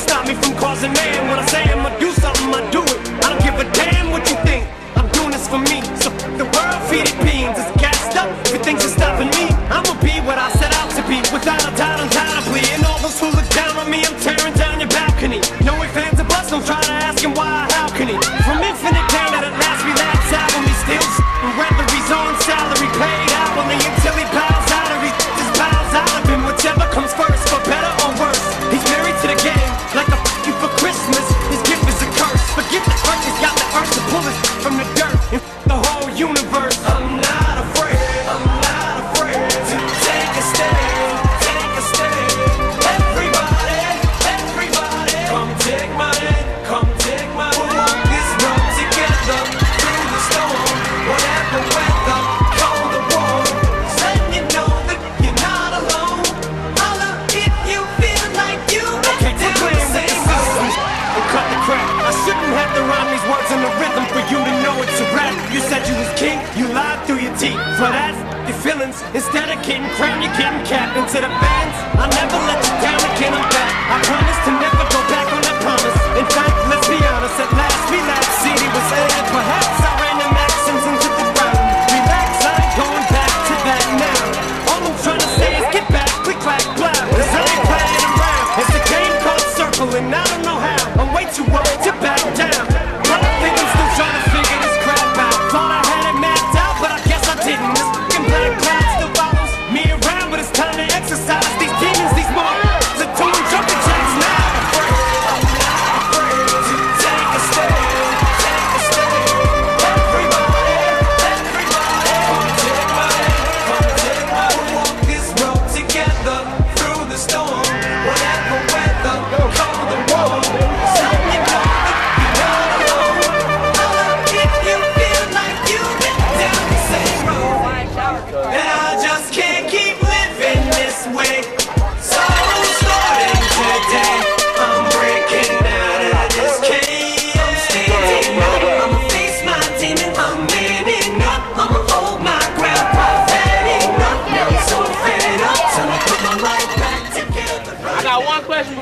You stop me from causing man. When I say I'ma do something, I do it. I don't give a damn what you think. I'm doing this for me. So the world, feed it beans. It's gassed up. If you think you're stopping me, I'ma be what I set out to be. Without a doubt, undoubtedly. And all those who look down on me, I'm tearing shouldn't to rhyme these words in the rhythm for you to know it's a rap. You said you was king, you lied through your teeth. For that, your feelings. Instead of getting crowned, you're getting capped into the fans. I'll never let you down again, I'm back. I promise to never go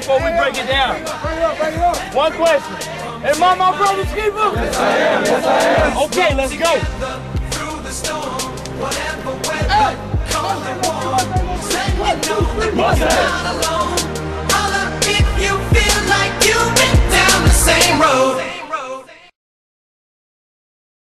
before we break it down. One question. Am I my brother's keeper? Yes, I am. Yes, I am. Okay, let's go. Through the storm, whatever